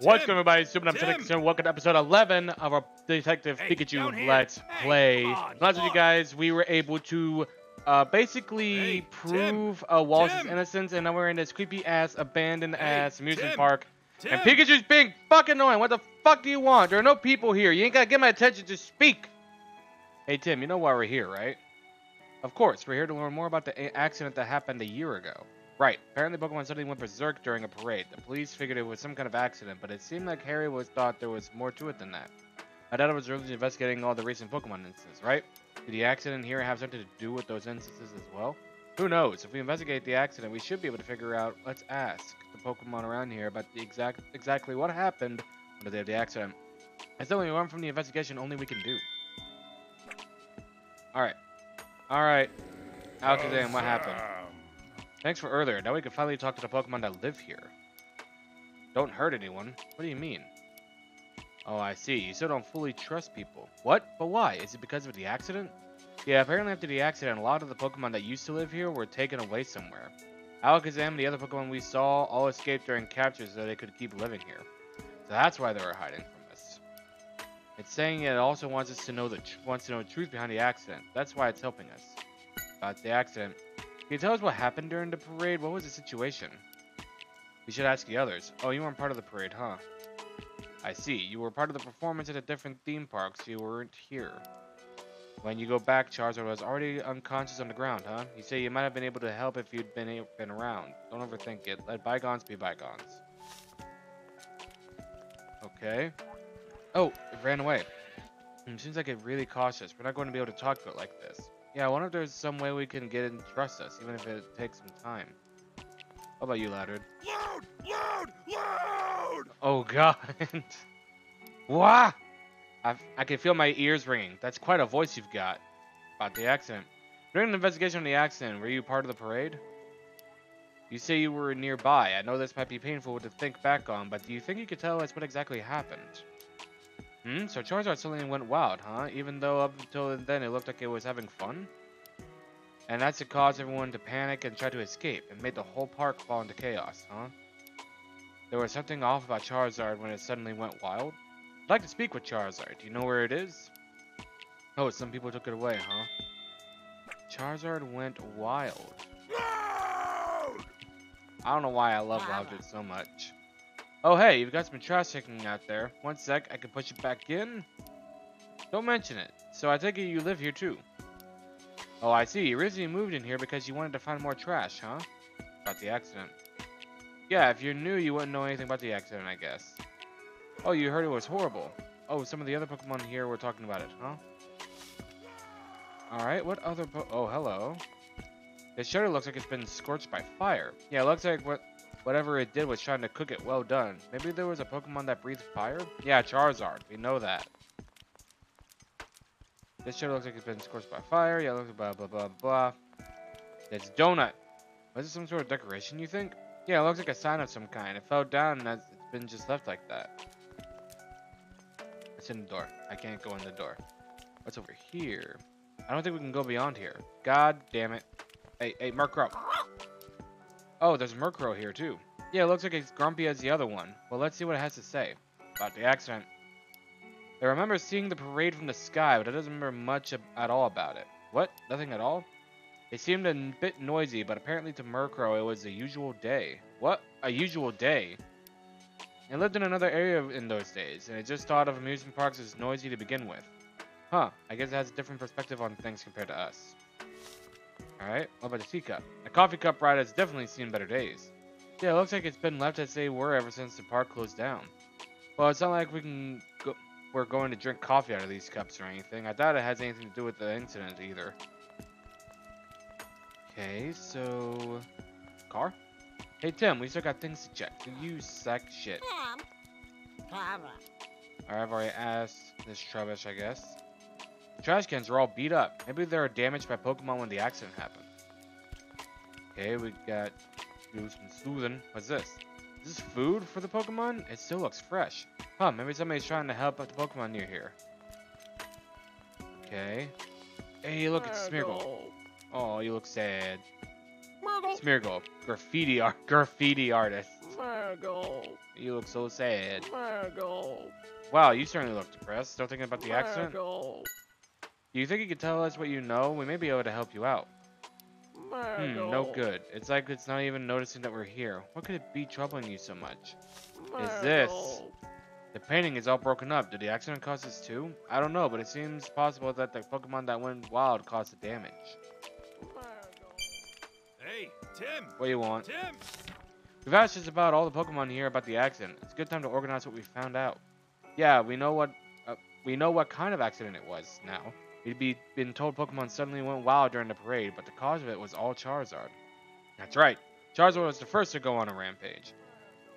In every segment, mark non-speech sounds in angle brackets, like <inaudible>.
What's going on, everybody? Super Tim. Six, and welcome to episode 11 of our Detective Hey, Pikachu. Let's Hey, Play. on, Last you guys, we were able to uh, basically Hey, prove uh, Wallace's Tim. innocence, and now we're in this creepy ass, abandoned ass amusement park. And Pikachu's being fucking annoying. What the fuck do you want? There are no people here. You ain't gotta get my attention. Just speak. Hey Tim, you know why we're here, right? Of course, we're here to learn more about the accident that happened a year ago. Right. Apparently, Pokemon suddenly went berserk during a parade. The police figured it was some kind of accident, but it seemed like Harry was thought there was more to it than that. My dad was really investigating all the recent Pokemon instances, right? Did the accident here have something to do with those instances as well? Who knows? If we investigate the accident, we should be able to figure out. Let's ask the Pokemon around here about the exact exactly what happened on the day of the accident. The only one from the investigation only we can do. All right, all right. Alakazam, what happened? Thanks for earlier. Now we can finally talk to the Pokemon that live here. Don't hurt anyone. What do you mean? Oh, I see. You still don't fully trust people. What? But why? Is it because of the accident? Yeah, apparently after the accident, a lot of the Pokemon that used to live here were taken away somewhere. Alakazam and the other Pokemon we saw all escaped during captures so they could keep living here. So that's why they were hiding from us. It's saying it also wants us to know the wants to know the truth behind the accident. That's why it's helping us. About the accident. Can you tell us what happened during the parade? What was the situation? We should ask the others. Oh, you weren't part of the parade, huh? I see. You were part of the performance at a different theme park, so you weren't here. When you go back, Charizard was already unconscious on the ground, huh? You say you might have been able to help if you'd been been around. Don't overthink it. Let bygones be bygones. Okay. Oh, it ran away. Hmm, seems like it really cautious. We're not going to be able to talk to it like this. Yeah, I wonder if there's some way we can get to trust us, even if it takes some time. How about you, Loudred? Load! Load! Load! Oh god. <laughs> Wah! I, I can feel my ears ringing. That's quite a voice you've got. About the accident. During an investigation on the accident, were you part of the parade? You say you were nearby. I know this might be painful to think back on, but do you think you could tell us what exactly happened? Hmm? So Charizard suddenly went wild, huh? Even though up until then it looked like it was having fun? And that's what caused everyone to panic and try to escape, and made the whole park fall into chaos, huh? There was something off about Charizard when it suddenly went wild. I'd like to speak with Charizard. Do you know where it is? Oh, some people took it away, huh? Charizard went wild. Load! I don't know why I love Loudred so much. Oh, hey, you've got some trash sticking out there. One sec, I can push it back in. Don't mention it. So I take it you live here too. Oh, I see. You originally moved in here because you wanted to find more trash, huh? About the accident. Yeah, if you're new, you wouldn't know anything about the accident, I guess. Oh, you heard it was horrible. Oh, some of the other Pokemon here were talking about it, huh? Alright, what other po- Oh, hello. This shutter looks like it's been scorched by fire. Yeah, it looks like what whatever it did was trying to cook it well done. Maybe there was a Pokemon that breathed fire? Yeah, Charizard. We know that. This shutter looks like it's been scorched by fire. Yeah, looks blah blah blah blah. It's donut. Was it some sort of decoration, you think? Yeah, it looks like a sign of some kind. It fell down and it's been just left like that. It's in the door. I can't go in the door. What's over here? I don't think we can go beyond here. God damn it. Hey, hey, Murkrow. Oh, there's Murkrow here too. Yeah, it looks like it's grumpy as the other one. Well, let's see what it has to say about the accident. I remember seeing the parade from the sky, but I doesn't remember much at all about it. What? Nothing at all? It seemed a bit noisy, but apparently to Murkrow it was a usual day. What? A usual day? It lived in another area in those days, and it just thought of amusement parks as noisy to begin with. Huh, I guess it has a different perspective on things compared to us. Alright, what about the teacup? The coffee cup ride has definitely seen better days. Yeah, it looks like it's been left as they were ever since the park closed down. Well, it's not like we can go we're going to drink coffee out of these cups or anything. I doubt it has anything to do with the incident either. Okay, so... Car? Hey Tim, we still got things to check. You sack shit. Alright, I've already asked this rubbish, I guess. The trash cans are all beat up. Maybe they were damaged by Pokemon when the accident happened. Okay, we got do some sleuthing. What's this? Is this food for the Pokemon? It still looks fresh. Huh, maybe somebody's trying to help out the Pokemon near here. Okay. Hey, look, it's Smeargle. Oh, you look sad. Smeargle, Smeargle. graffiti art, <laughs> graffiti artist. Marigold. You look so sad. Marigold. Wow, you certainly look depressed. Still thinking about the accident? Marigold. Do you think you could tell us what you know? We may be able to help you out. Hmm, no good. It's like it's not even noticing that we're here. What could it be troubling you so much? Is this- The painting is all broken up. Did the accident cause this too? I don't know, but it seems possible that the Pokemon that went wild caused the damage. Hey, Tim! What do you want? Tim! We've asked just about all the Pokemon here about the accident. It's a good time to organize what we found out. Yeah, we know what uh, we know what kind of accident it was now. We'd be been told Pokemon suddenly went wild during the parade, but the cause of it was all Charizard. That's right. Charizard was the first to go on a rampage.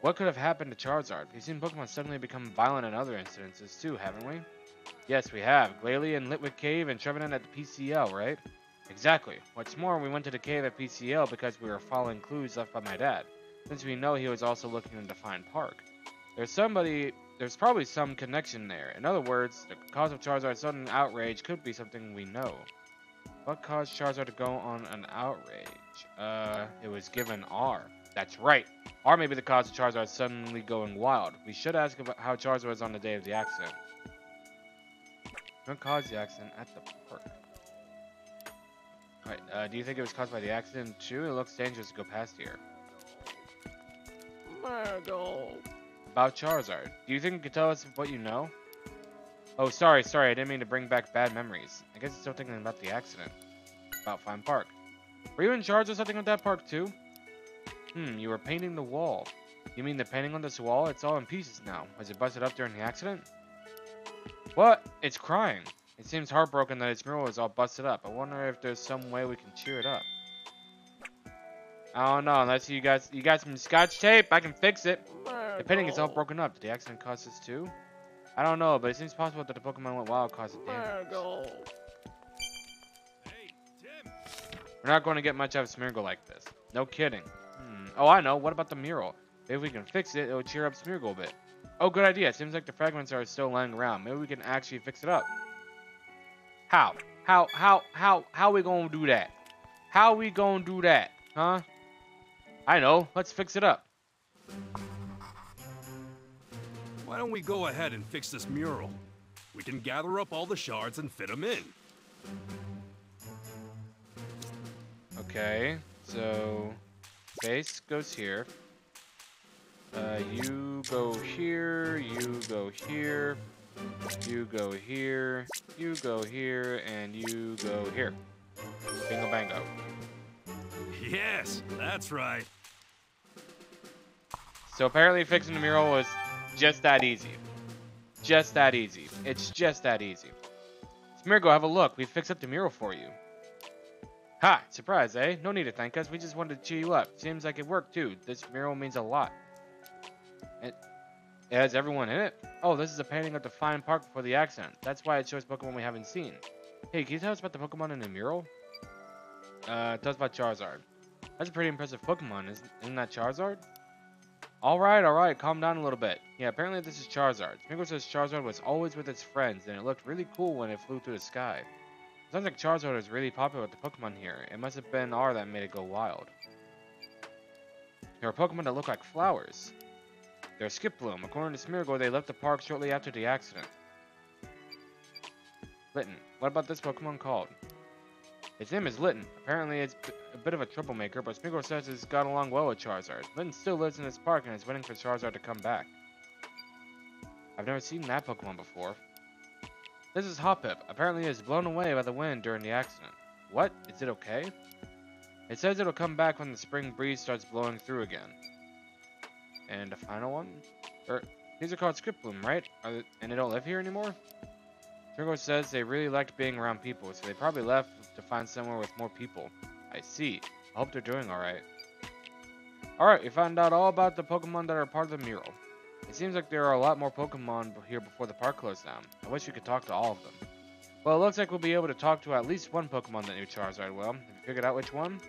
What could have happened to Charizard? We've seen Pokemon suddenly become violent in other incidences too, haven't we? Yes, we have. Glalie and Litwick Cave and Trevenant at the PCL, right? Exactly. What's more, we went to the cave at PCL because we were following clues left by my dad since we know he was also looking in Defiant Park. There's somebody, there's probably some connection there. In other words, the cause of Charizard's sudden outrage could be something we know. What caused Charizard to go on an outrage? Uh, it was given R. That's right. R may be the cause of Charizard suddenly going wild. We should ask about how Charizard was on the day of the accident. What caused the accident at the park? Alright, uh, do you think it was caused by the accident too? It looks dangerous to go past here. Marigold. About Charizard. Do you think you could tell us what you know? Oh, sorry, sorry, I didn't mean to bring back bad memories. I guess you're still thinking about the accident. About Fine Park. Were you in charge of something with that park too? Hmm, you were painting the wall. You mean the painting on this wall? It's all in pieces now. Was it busted up during the accident? What? It's crying. It seems heartbroken that its mural is all busted up. I wonder if there's some way we can cheer it up. I don't know, unless you guys you got some scotch tape, I can fix it. The painting is all broken up. Did the accident cause this too? I don't know, but it seems possible that the Pokemon went wild caused the damage. Marigold. Hey, We're not going to get much out of Smeargle like this. No kidding. Hmm. Oh, I know. What about the mural? If we can fix it, it'll cheer up Smeargle a bit. Oh, good idea. It seems like the fragments are still lying around. Maybe we can actually fix it up. How? How? How? How? How are we gonna do that? How are we gonna do that? Huh? I know. Let's fix it up. Don't we go ahead and fix this mural? We can gather up all the shards and fit them in. Okay, so base goes here. Uh, you go here, you go here, you go here, you go here, and you go here. Bingo bango. Yes, that's right. So apparently fixing the mural was just that easy. Just that easy. It's just that easy. Smeargle, have a look. We fixed up the mural for you. Ha! Surprise, eh? No need to thank us. We just wanted to cheer you up. Seems like it worked, too. This mural means a lot. It, it has everyone in it? Oh, this is a painting of the fine park before the accident. That's why it shows Pokemon we haven't seen. Hey, can you tell us about the Pokemon in the mural? Uh, tell us about Charizard. That's a pretty impressive Pokemon, isn't, isn't that Charizard? Alright, alright, calm down a little bit. Yeah, apparently this is Charizard. Smeargle says Charizard was always with its friends, and it looked really cool when it flew through the sky. Sounds like Charizard is really popular with the Pokemon here. It must have been R that made it go wild. There are Pokemon that look like flowers. They're Skiploom. According to Smeargle, they left the park shortly after the accident. Litten. What about this Pokemon called? Its name is Litten. Apparently, it's a bit of a troublemaker, but Smeargle says it's got along well with Charizard. Litten still lives in this park and is waiting for Charizard to come back. I've never seen that Pokemon before. This is Hoppip. Apparently, it's blown away by the wind during the accident. What? Is it okay? It says it'll come back when the spring breeze starts blowing through again. And a final one? Er, these are called Skiploom, right? They, and they don't live here anymore? Turgo says they really liked being around people, so they probably left to find somewhere with more people. I see. I hope they're doing alright. Alright, we found out all about the Pokemon that are part of the mural. It seems like there are a lot more Pokemon here before the park closed down. I wish we could talk to all of them. Well, it looks like we'll be able to talk to at least one Pokemon that knew Charizard well. Have you figured out which one?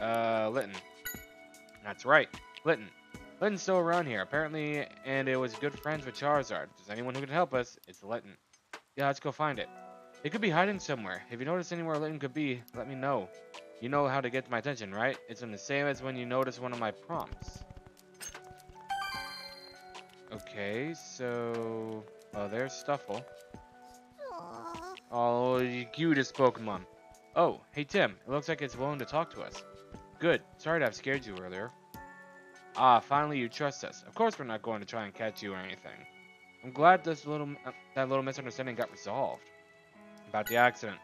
Uh, Litten. That's right, Litten. Litten's still around here, apparently, and it was good friends with Charizard. If there's anyone who can help us, it's Litten. Yeah, let's go find it. It could be hiding somewhere. If you notice anywhere Litten could be, let me know. You know how to get my attention, right? It's in the same as when you notice one of my prompts. Okay, so... Oh, there's Stufful. Oh, you cutest Pokemon. Oh, hey Tim, it looks like it's willing to talk to us. Good, sorry to have scared you earlier. Ah, finally you trust us. Of course we're not going to try and catch you or anything. I'm glad this little uh, that little misunderstanding got resolved. About the accident.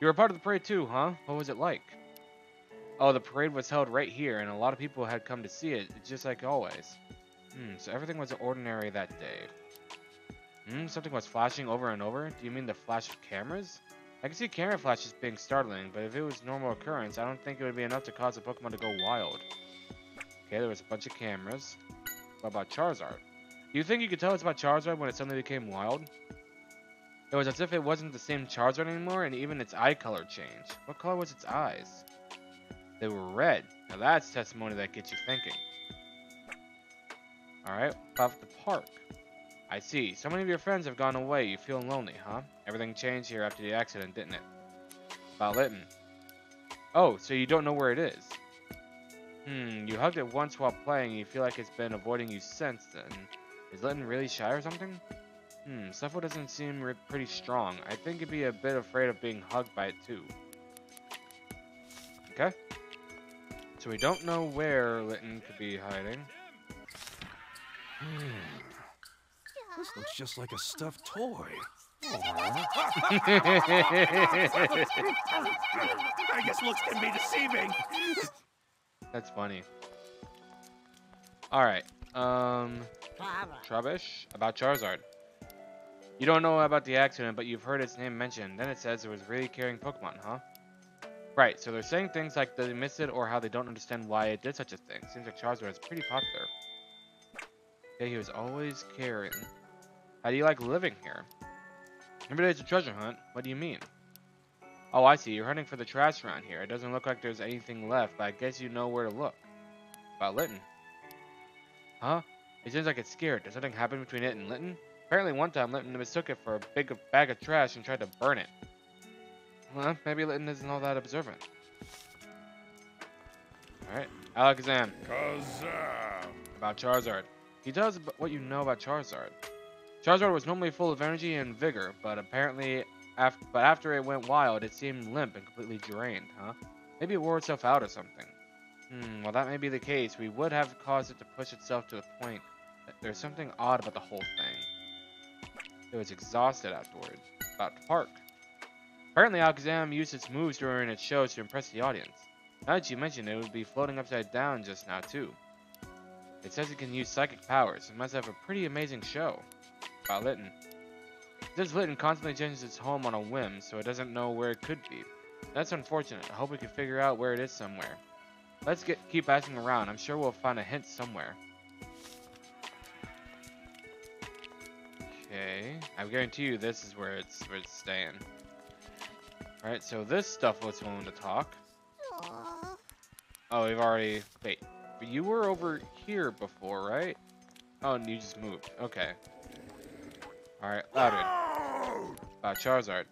You were part of the parade too, huh? What was it like? Oh, the parade was held right here, and a lot of people had come to see it, just like always. Hmm, so everything was ordinary that day. Hmm, something was flashing over and over? Do you mean the flash of cameras? I can see camera flashes being startling, but if it was normal occurrence, I don't think it would be enough to cause a Pokemon to go wild. Okay, there was a bunch of cameras. What about Charizard? Do you think you could tell us about Charizard when it suddenly became wild? It was as if it wasn't the same Charizard anymore, and even its eye color changed. What color was its eyes? They were red. Now that's testimony that gets you thinking. Alright, about the park. I see. So many of your friends have gone away. You feeling lonely, huh? Everything changed here after the accident, didn't it? About Litten. Oh, so you don't know where it is? Hmm, you hugged it once while playing, you feel like it's been avoiding you since then. Is Litten really shy or something? Hmm, Stufful doesn't seem pretty strong. I think it'd be a bit afraid of being hugged by it too. Okay. So we don't know where Litten could be hiding. This looks just like a stuffed toy. <laughs> I guess looks can be deceiving. That's funny. Alright. Um, Trubbish? About Charizard. You don't know about the accident, but you've heard its name mentioned. Then it says it was really caring Pokemon, huh? Right, so they're saying things like they miss it or how they don't understand why it did such a thing. Seems like Charizard is pretty popular. Yeah, he was always caring. How do you like living here? Every day it's a treasure hunt. What do you mean? Oh, I see. You're hunting for the trash around here. It doesn't look like there's anything left, but I guess you know where to look. About Litten. Huh? It seems like it's scared. Did something happen between it and Litten? Apparently one time Litten mistook it for a big bag of trash and tried to burn it. Well, maybe Litten isn't all that observant. Alright, Alakazam. Kazam. About Charizard. He tells us what you know about Charizard. Charizard was normally full of energy and vigor, but apparently, after, but after it went wild, it seemed limp and completely drained, huh? Maybe it wore itself out or something. Hmm, well that may be the case. We would have caused it to push itself to the point that there's something odd about the whole thing. It was exhausted afterwards. About to park. Apparently Alakazam used its moves during its shows to impress the audience. Now that you mention it, it would be floating upside down just now too. It says it can use psychic powers. It must have a pretty amazing show. About Litten. This Litten constantly changes its home on a whim, so it doesn't know where it could be. That's unfortunate. I hope we can figure out where it is somewhere. Let's get keep asking around. I'm sure we'll find a hint somewhere. Okay. I guarantee you this is where it's where it's staying. Alright, so this stuff was willing to talk. Oh, we've already... Wait. But you were over here before, right? Oh, and you just moved. Okay. Alright, Loudred. Uh, Charizard.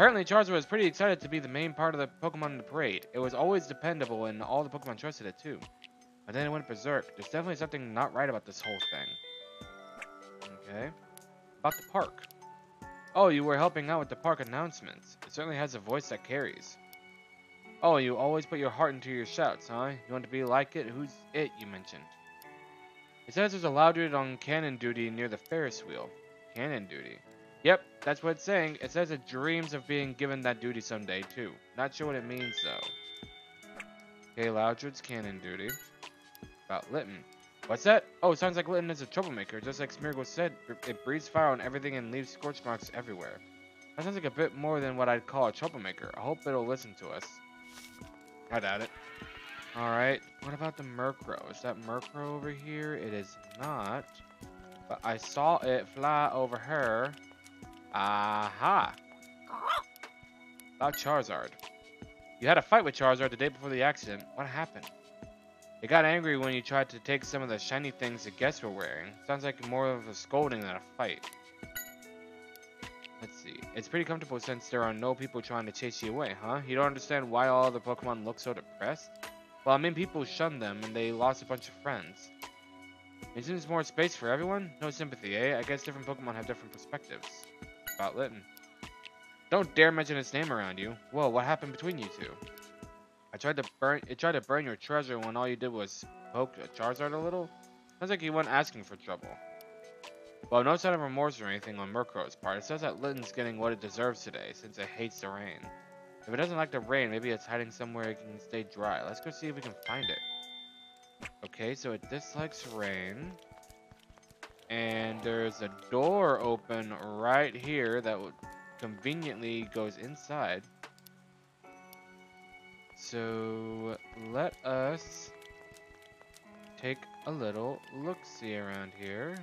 Apparently, Charizard was pretty excited to be the main part of the Pokemon in the parade. It was always dependable, and all the Pokemon trusted it too. But then it went berserk. There's definitely something not right about this whole thing. Okay. About the park. Oh, you were helping out with the park announcements. It certainly has a voice that carries. Oh, you always put your heart into your shouts, huh? You want to be like it? Who's it you mentioned? It says there's a Loudred on cannon duty near the Ferris wheel. Cannon duty. Yep, that's what it's saying. It says it dreams of being given that duty someday, too. Not sure what it means, though. Okay, Loudred's cannon duty. About Litten. What's that? Oh, it sounds like Litten is a troublemaker. Just like Smeargle said, it breathes fire on everything and leaves scorch marks everywhere. That sounds like a bit more than what I'd call a troublemaker. I hope it'll listen to us. I doubt it. Alright, what about the Murkrow? Is that Murkrow over here? It is not. But I saw it fly over her. Aha! About Charizard. You had a fight with Charizard the day before the accident. What happened? It got angry when you tried to take some of the shiny things the guests were wearing. Sounds like more of a scolding than a fight. Let's see. It's pretty comfortable since there are no people trying to chase you away, huh? You don't understand why all the Pokemon look so depressed? Well, I mean people shunned them and they lost a bunch of friends. Isn't there more space for everyone? No sympathy, eh? I guess different Pokemon have different perspectives. About. Don't dare mention his name around you. Whoa, what happened between you two? I tried to burn it tried to burn your treasure when all you did was poke a Charizard a little? Sounds like you went asking for trouble. Well, no sign of remorse or anything on Murkrow's part. It says that Litten's getting what it deserves today, since it hates the rain. If it doesn't like the rain, maybe it's hiding somewhere it can stay dry. Let's go see if we can find it. Okay, so it dislikes rain. And there's a door open right here that conveniently goes inside. So let us take a little look-see around here.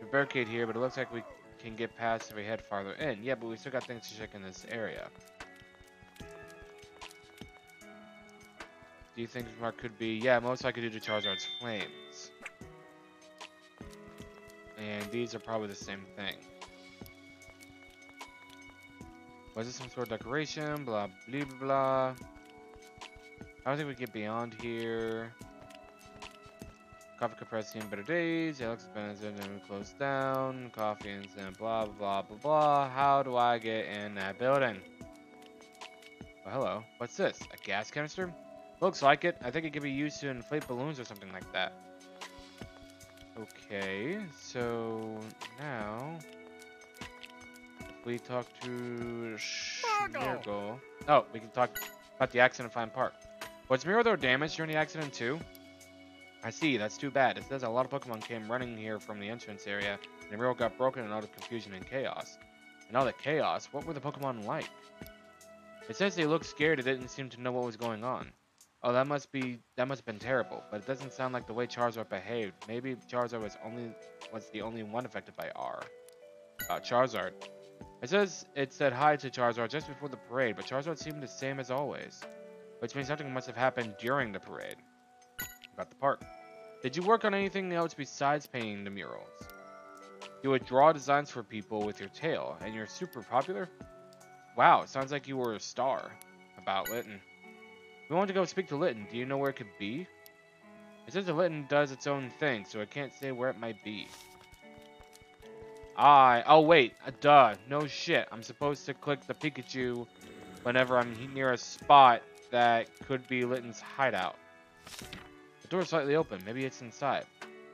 The barricade here, but it looks like we can get past if we head farther in. Yeah, but we still got things to check in this area. Do you think Mark could be? Yeah, most likely due to Charizard's flames. And these are probably the same thing. Was this some sort of decoration? Blah, blah, blah. I don't think we get beyond here. Coffee compressed in better days. Alex Benson and closed down. Coffee and then blah, blah, blah, blah. How do I get in that building? Hello. What's this? A gas canister? Looks like it. I think it could be used to inflate balloons or something like that. Okay, so now if we talk to Smeargle. Oh, we can talk about the accident Fine Park. Was Miro damaged during the accident too? I see, that's too bad. It says a lot of Pokemon came running here from the entrance area, and the Miro got broken in all the confusion and chaos. And all the chaos, what were the Pokemon like? It says they looked scared and didn't seem to know what was going on. Oh, that must be that must have been terrible, but it doesn't sound like the way Charizard behaved. Maybe Charizard was only was the only one affected by R. Uh, Charizard. It says it said hi to Charizard just before the parade, but Charizard seemed the same as always. Which means something must have happened during the parade. About the park. Did you work on anything else besides painting the murals? You would draw designs for people with your tail, and you're super popular? Wow, sounds like you were a star. About Litten. We want to go speak to Litten. Do you know where it could be? It says that Litten does its own thing, so I can't say where it might be. I... Oh, wait. Uh, duh. No shit. I'm supposed to click the Pikachu whenever I'm near a spot that could be Litten's hideout. The door's slightly open. Maybe it's inside.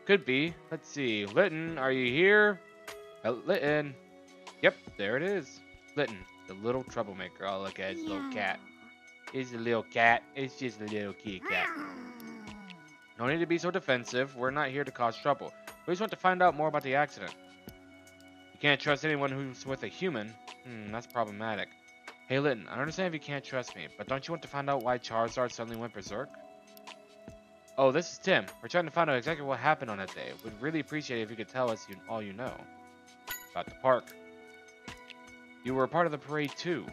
Could be. Let's see. Litten, are you here? Uh, Litten. Yep, there it is. Litten, the little troublemaker. Oh, look at his little cat. It's a little cat. It's just a little kitty cat. <laughs> No need to be so defensive. We're not here to cause trouble. We just want to find out more about the accident. You can't trust anyone who's with a human. Hmm, that's problematic. Hey, Litten, I understand if you can't trust me, but don't you want to find out why Charizard suddenly went berserk? Oh, this is Tim. We're trying to find out exactly what happened on that day. We'd really appreciate it if you could tell us you, all you know. About the park. You were a part of the parade too.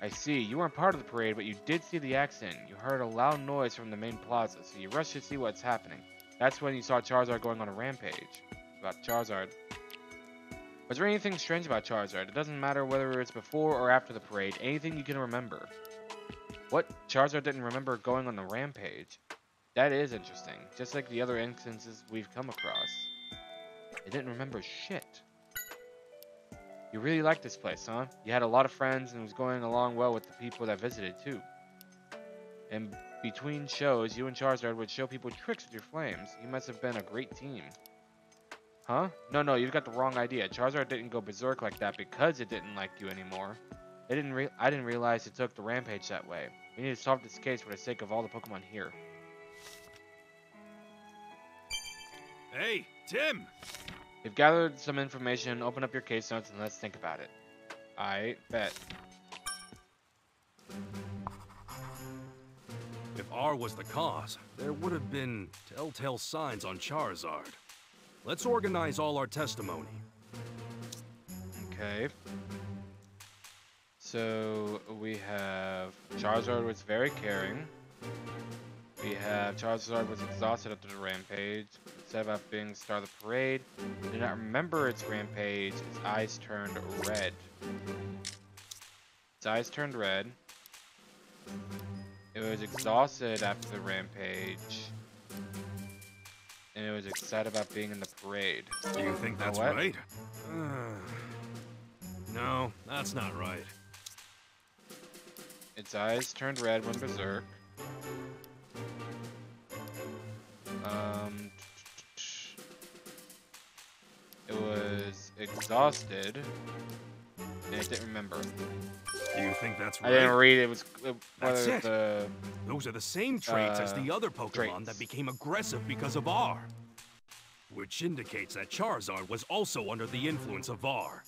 I see. You weren't part of the parade, but you did see the accident. You heard a loud noise from the main plaza, so you rushed to see what's happening. That's when you saw Charizard going on a rampage. About Charizard. Was there anything strange about Charizard? It doesn't matter whether it's before or after the parade, anything you can remember. What? Charizard didn't remember going on the rampage? That is interesting, just like the other instances we've come across. It didn't remember shit. You really liked this place, huh? You had a lot of friends and was going along well with the people that visited, too. And between shows, you and Charizard would show people tricks with your flames. You must have been a great team. Huh? No, no, you've got the wrong idea. Charizard didn't go berserk like that because it didn't like you anymore. It didn't I didn't realize it took the rampage that way. We need to solve this case for the sake of all the Pokemon here. Hey, Tim! We've gathered some information, open up your case notes, and let's think about it. I bet. If R was the cause, there would have been telltale signs on Charizard. Let's organize all our testimony. Okay. So we have Charizard was very caring. We have Charizard was exhausted after the rampage. Said about being star of the parade. Did not remember its rampage. Its eyes turned red. Its eyes turned red. It was exhausted after the rampage. and it was excited about being in the parade. Do you think that's what? right? <sighs> no, that's not right. Its eyes turned red when berserk. Um, exhausted, and it didn't remember. Do you think that's right? I didn't read it was uh, That's it. the Those are the same traits as Uh, the other Pokemon traits. that became aggressive because of R. Which indicates that Charizard was also under the influence of R.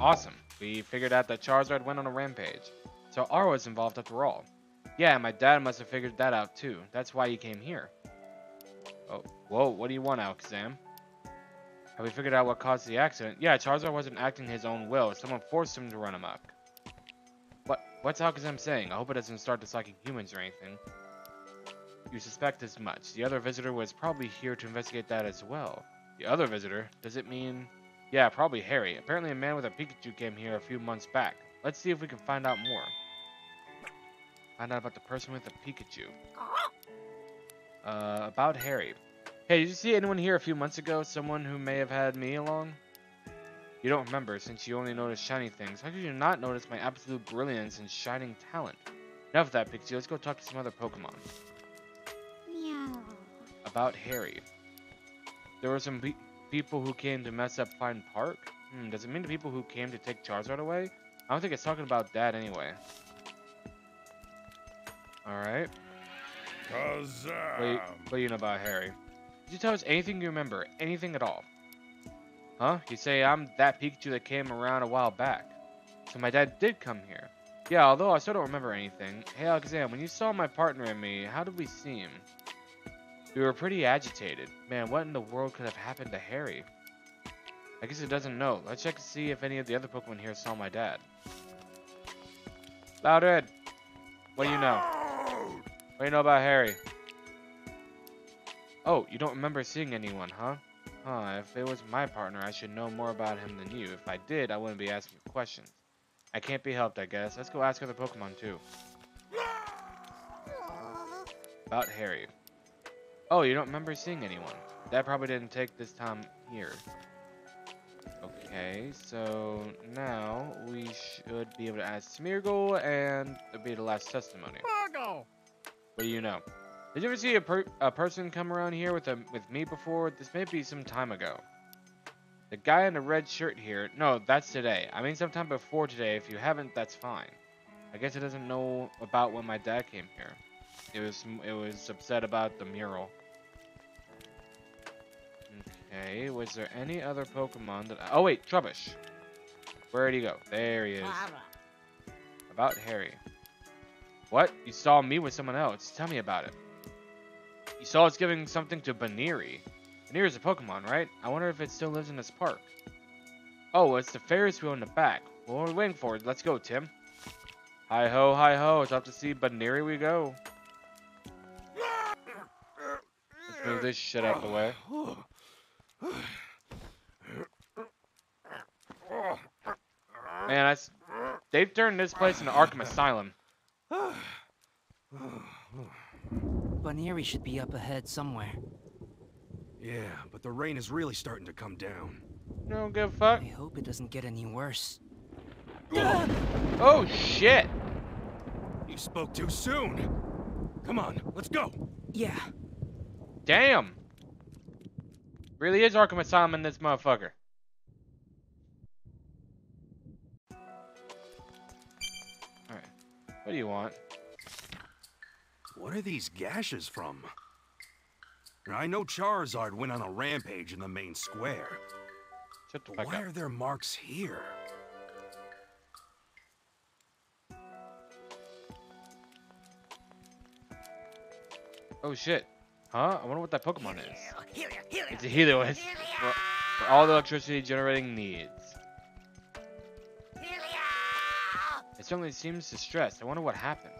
Awesome. We figured out that Charizard went on a rampage. So R was involved after all. Yeah, my dad must have figured that out too. That's why he came here. Oh, whoa, what do you want, Alakazam? Have we figured out what caused the accident? Yeah, Charizard wasn't acting his own will. Someone forced him to run amok. What? What's Alakazam saying? I hope it doesn't start disliking humans or anything. You suspect as much. The other visitor was probably here to investigate that as well. The other visitor? Does it mean... Yeah, probably Harry. Apparently a man with a Pikachu came here a few months back. Let's see if we can find out more. Find out about the person with the Pikachu. Uh, about Harry. Hey, did you see anyone here a few months ago? Someone who may have had me along? You don't remember, since you only noticed shiny things. How could you not notice my absolute brilliance and shining talent? Enough of that, Pixie. Let's go talk to some other Pokemon. Meow. About Harry. There were some pe- people who came to mess up Fine Park? Hmm, does it mean the people who came to take Charizard away? I don't think it's talking about that anyway. Alright. What what do you know about Harry? Did you tell us anything you remember? Anything at all? Huh? You say I'm that Pikachu that came around a while back. So my dad did come here. Yeah, although I still don't remember anything. Hey Alakazam, when you saw my partner and me, how did we seem? We were pretty agitated. Man, what in the world could have happened to Harry? I guess it doesn't know. Let's check to see if any of the other Pokemon here saw my dad. Loudred, what do you know? What do you know about Harry? Oh, you don't remember seeing anyone, huh? Huh, if it was my partner, I should know more about him than you. If I did, I wouldn't be asking questions. I can't be helped, I guess. Let's go ask other Pokemon, too. About Harry. Oh, you don't remember seeing anyone. That probably didn't take this time here. Okay, so now we should be able to ask Smeargle and it'll be the last testimony. Margo! What do you know? Did you ever see a, per a person come around here with a with me before? This may be some time ago. The guy in the red shirt here. No, that's today. I mean sometime before today. If you haven't, that's fine. I guess it doesn't know about when my dad came here. It was it was upset about the mural. Okay, was there any other Pokemon that? oh wait, Trubbish. Where'd he go? There he is. About Harry. What? You saw me with someone else. Tell me about it. You saw us giving something to Buneary. Buneary's a Pokemon, right? I wonder if it still lives in this park. Oh, it's the Ferris wheel in the back. Well, what are we waiting for? Let's go, Tim. Hi ho, hi ho. It's off to see Buneary we go. Let's move this shit out of the way. Man, I they've turned this place into Arkham Asylum. Buneary should be up ahead somewhere. Yeah, but the rain is really starting to come down. You don't give a fuck. I hope it doesn't get any worse. Oh shit! You spoke too soon. Come on, let's go. Yeah, Damn! Really is Arkham Asylum in this motherfucker. Alright. What do you want? What are these gashes from? I know Charizard went on a rampage in the main square. But why are there marks here? Oh shit. Huh? I wonder what that Pokemon is. It's a Helios. For, for all the electricity generating needs. It certainly seems distressed. I wonder what happened.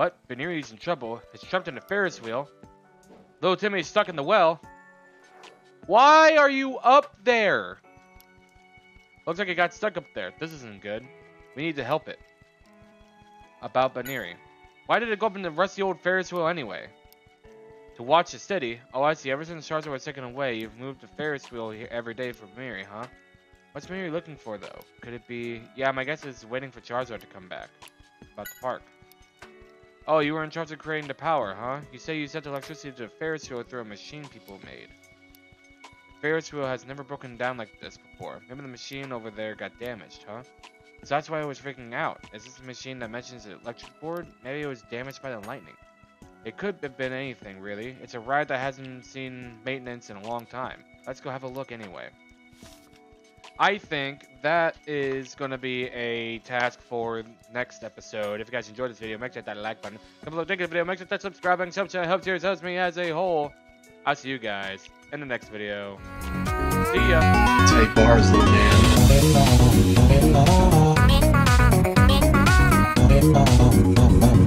What? Buneary's in trouble. He's trapped in a Ferris wheel. Little Timmy's stuck in the well. Why are you up there? Looks like it got stuck up there. This isn't good. We need to help it. About Buneary. Why did it go up in the rusty old Ferris wheel anyway? To watch the city. Oh, I see. Ever since Charizard was taken away, you've moved the Ferris wheel here every day for Miri, huh? What's Miri looking for, though? Could it be... Yeah, my guess is waiting for Charizard to come back. About the park. Oh, you were in charge of creating the power, huh? You say you sent electricity to the Ferris wheel through a machine people made. The Ferris wheel has never broken down like this before. Maybe the machine over there got damaged, huh? So that's why I was freaking out. Is this the machine that mentions the electric board? Maybe it was damaged by the lightning. It could have been anything, really. It's a ride that hasn't seen maintenance in a long time. Let's go have a look anyway. I think that is going to be a task for next episode. If you guys enjoyed this video, make sure to hit that like button. Come below, take the video, make sure to that subscribe button, helps you, helps yours, helps me as a whole. I'll see you guys in the next video. See ya. Tight bars, little man.